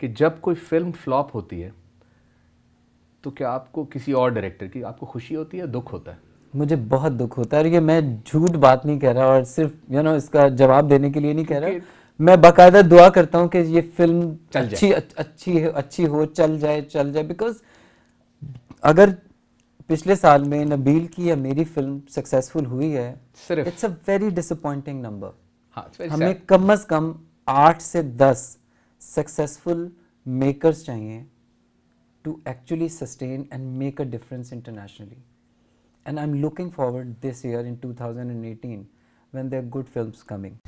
कि जब कोई फ़िल्म फ्लॉप होती है तो क्या आपको किसी और डायरेक्टर की आपको खुशी होती है दुख होता है? मुझे बहुत दुख होता है और ये मैं झूठ बात नहीं कह रहा और सिर्फ़ यू you नो know, इसका जवाब देने के लिए नहीं कह रहा। मैं बाकायदा दुआ करता हूँ कि ये फ़िल्म चल अच्छी अच्छी अच्छी हो चल जाए चल जाए। बिकॉज़ अगर पिछले साल में नबील की या मेरी फ़िल्म सक्सेसफुल हुई है सिर्फ़। It's a very disappointing number हमें sad. कम अज कम आठ से दस सक्सेसफुल मेकर्स चाहिए to actually sustain and make a difference internationally. And I'm looking forward this year in 2018 when there are good films coming.